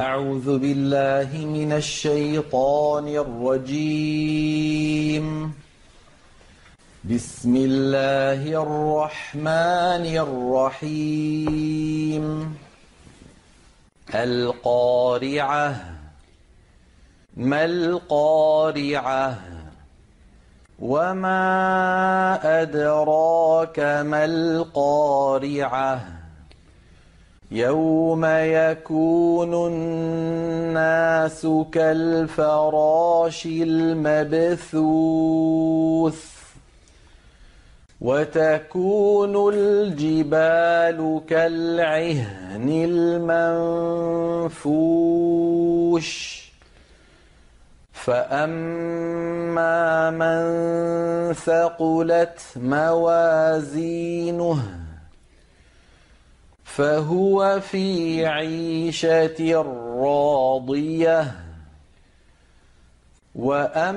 أعوذ بالله من الشيطان الرجيم. بسم الله الرحمن الرحيم. القارعة. ما القارعة؟ وما أدراك ما القارعة؟ يوم يكون الناس كالفراش المبثوث وتكون الجبال كالعهن المنفوش فأما من ثقلت موازينه فهو في عيشة راضية. وأما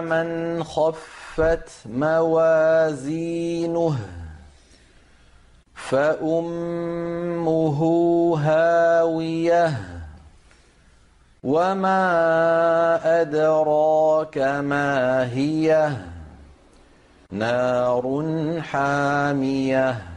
من خفت موازينه فأمه هاوية. وما أدراك ما هي؟ نار حامية.